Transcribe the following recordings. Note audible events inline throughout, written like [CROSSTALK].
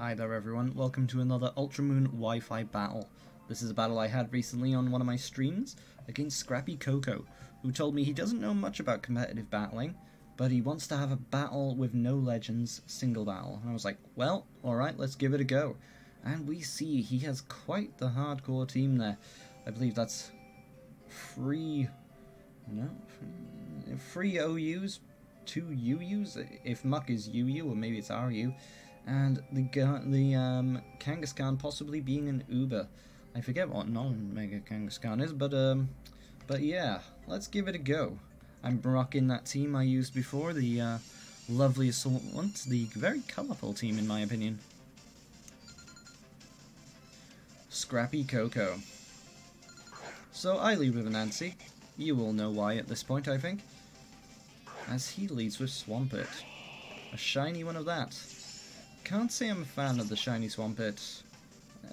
Hi there everyone, welcome to another Ultramoon Wi-Fi battle. This is a battle I had recently on one of my streams against Scrappy Coco, who told me he doesn't know much about competitive battling, but he wants to have a battle with no legends single battle. And I was like, well, alright, let's give it a go. And we see he has quite the hardcore team there. I believe that's three, no, three OUs, two UUs, if Muk is UU, or maybe it's RU, and the the um, Kangaskhan possibly being an Uber. I forget what non-Mega Kangaskhan is, but um, but yeah, let's give it a go. I'm rocking that team I used before, the uh, lovely Assault, the very colourful team in my opinion. Scrappy Coco. So I lead with Anansi. You will know why at this point, I think. As he leads with Swampert. A shiny one of that. Can't say I'm a fan of the shiny Swampert.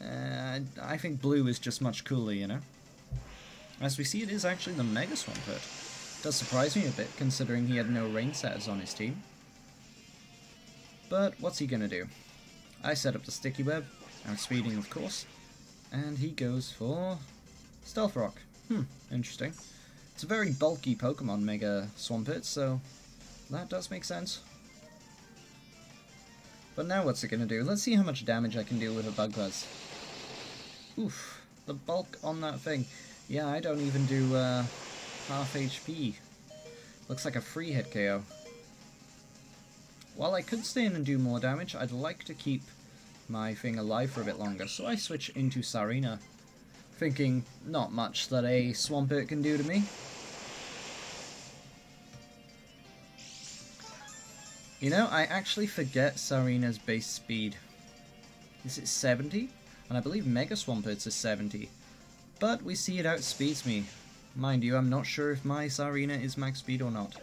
Uh, I think blue is just much cooler, you know? As we see, it is actually the Mega Swampert. Does surprise me a bit, considering he had no rain setters on his team. But what's he gonna do? I set up the Sticky Web, outspeeding of course, and he goes for Stealth Rock. Hmm, interesting. It's a very bulky Pokemon, Mega Swampert, so that does make sense. But now what's it gonna do? Let's see how much damage I can do with a Bug Buzz. Oof, the bulk on that thing. Yeah, I don't even do uh, half HP. Looks like a free hit KO. While I could stay in and do more damage, I'd like to keep my thing alive for a bit longer, so I switch into Sarina, thinking not much that a Swampert can do to me. You know, I actually forget Sarina's base speed. Is it 70? And I believe Mega Swampert's is 70. But we see it outspeeds me. Mind you, I'm not sure if my Sarina is max speed or not.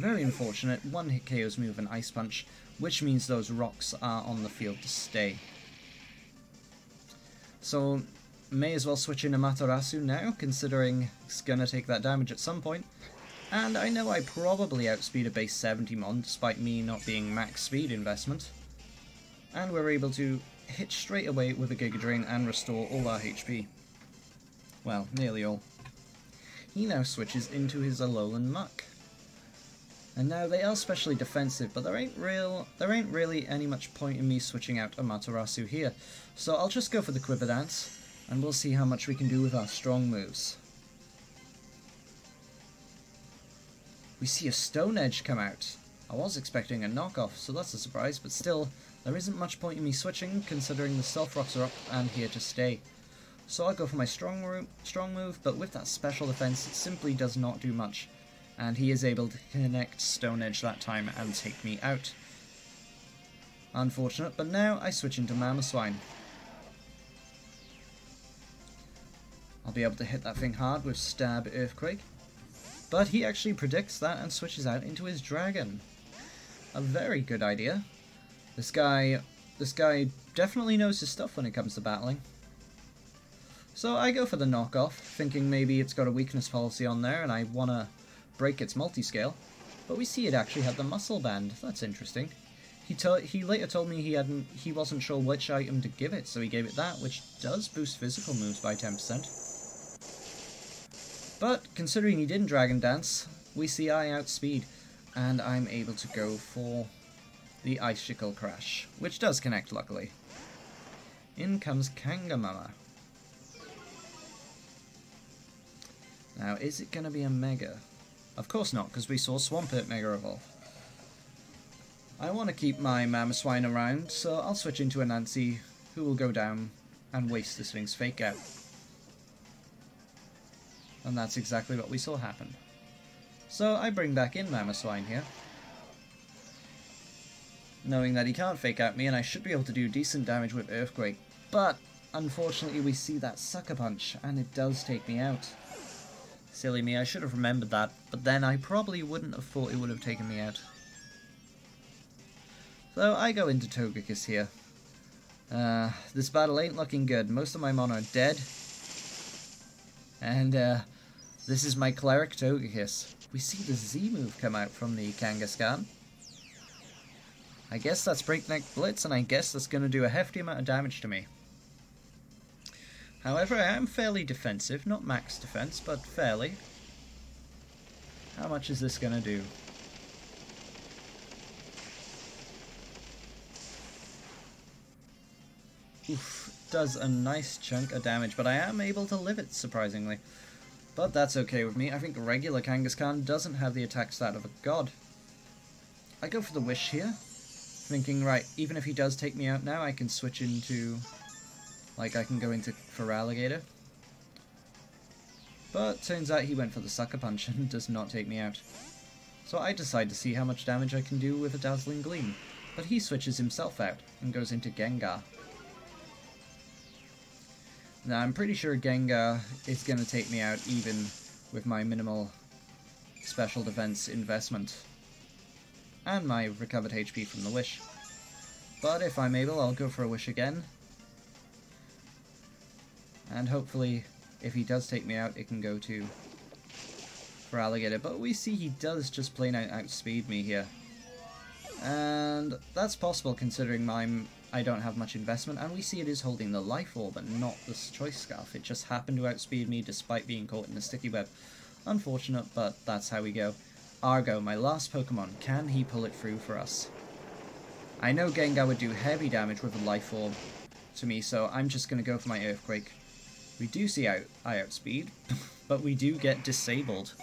Very unfortunate, one hit KOs me with an Ice Punch, which means those rocks are on the field to stay. So, may as well switch in Amaterasu now, considering it's gonna take that damage at some point. And I know I probably outspeed a base 70 mon, despite me not being max speed investment. And we're able to hit straight away with a Giga Drain and restore all our HP. Well, nearly all. He now switches into his Alolan Muk. And now they are specially defensive, but there ain't real there ain't really any much point in me switching out a Amaterasu here. So I'll just go for the Quiver Dance, and we'll see how much we can do with our strong moves. We see a Stone Edge come out. I was expecting a knockoff, so that's a surprise, but still, there isn't much point in me switching, considering the Stealth Rocks are up and here to stay. So I'll go for my strong, strong move, but with that special defense, it simply does not do much. And he is able to connect Stone Edge that time and take me out. Unfortunate, but now I switch into Mamoswine. I'll be able to hit that thing hard with Stab Earthquake. But he actually predicts that and switches out into his dragon. A very good idea. This guy, this guy definitely knows his stuff when it comes to battling. So I go for the knockoff, thinking maybe it's got a weakness policy on there and I want to break its multi-scale. But we see it actually had the muscle band. That's interesting. He he later told me he hadn't he wasn't sure which item to give it, so he gave it that, which does boost physical moves by 10%. But considering he didn't Dragon Dance, we see I outspeed, and I'm able to go for the Icicle Crash, which does connect luckily. In comes Kangamama. Now, is it going to be a Mega? Of course not, because we saw Swampert Mega Evolve. I want to keep my Mamoswine around, so I'll switch into a Nancy, who will go down and waste this thing's fake out. And that's exactly what we saw happen. So I bring back in Mamoswine here. Knowing that he can't fake out me and I should be able to do decent damage with Earthquake. But, unfortunately we see that Sucker Punch, and it does take me out. Silly me, I should have remembered that, but then I probably wouldn't have thought it would have taken me out. So I go into Togekiss here. Uh, this battle ain't looking good. Most of my mon are dead. And uh, this is my Cleric Togekiss. We see the Z move come out from the Kangaskhan. I guess that's Breakneck Blitz, and I guess that's going to do a hefty amount of damage to me. However, I am fairly defensive, not max defense, but fairly. How much is this going to do? Oof, does a nice chunk of damage, but I am able to live it, surprisingly. But that's okay with me. I think regular Kangaskhan doesn't have the attack stat of a god. I go for the Wish here, thinking, right, even if he does take me out now, I can switch into... Like, I can go into Feraligatr. But turns out he went for the Sucker Punch [LAUGHS] and does not take me out. So I decide to see how much damage I can do with a Dazzling Gleam. But he switches himself out and goes into Gengar. Now I'm pretty sure Gengar is going to take me out even with my minimal special defense investment. And my recovered HP from the Wish. But if I'm able, I'll go for a Wish again. And hopefully, if he does take me out, it can go to Feraligatr. But we see he does just plain out outspeed me here. And that's possible considering my I don't have much investment, and we see it is holding the Life Orb and not the Choice Scarf. It just happened to outspeed me despite being caught in the Sticky Web. Unfortunate, but that's how we go. Argo, my last Pokemon, can he pull it through for us? I know Gengar would do heavy damage with a Life Orb to me, so I'm just going to go for my Earthquake. We do see out I outspeed, [LAUGHS] but we do get disabled,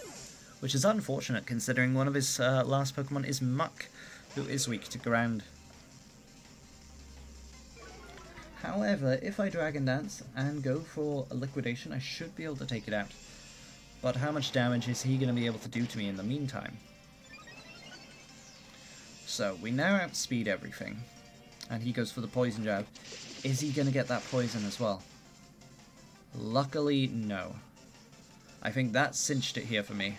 which is unfortunate considering one of his uh, last Pokemon is Muk, who is weak to ground. However, if I Dragon Dance and go for a Liquidation, I should be able to take it out. But how much damage is he going to be able to do to me in the meantime? So, we now outspeed everything. And he goes for the Poison Jab. Is he going to get that poison as well? Luckily, no. I think that cinched it here for me.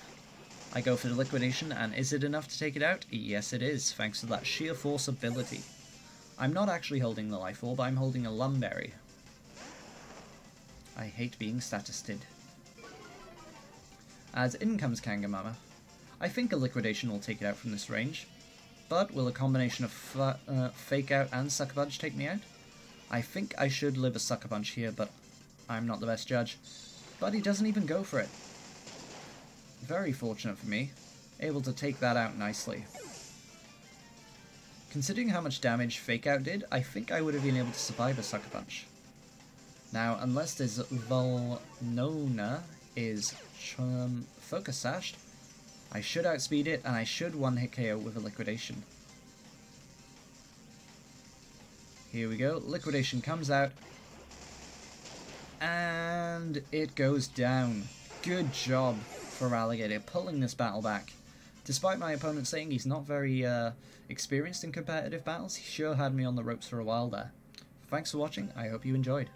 I go for the Liquidation, and is it enough to take it out? Yes, it is, thanks to that Sheer Force ability. I'm not actually holding the life orb, I'm holding a Lum Berry. I hate being statisted. As in comes Kangamama. I think a Liquidation will take it out from this range, but will a combination of uh, Fake Out and Sucker Punch take me out? I think I should live a Sucker Punch here, but I'm not the best judge. But he doesn't even go for it. Very fortunate for me. Able to take that out nicely. Considering how much damage Fake Out did, I think I would have been able to survive a Sucker Punch. Now, unless this Volnona is um, Focus Sashed, I should outspeed it, and I should one-hit KO with a Liquidation. Here we go, Liquidation comes out, and it goes down. Good job Feraligatr, pulling this battle back. Despite my opponent saying he's not very uh, experienced in competitive battles, he sure had me on the ropes for a while there. Thanks for watching, I hope you enjoyed.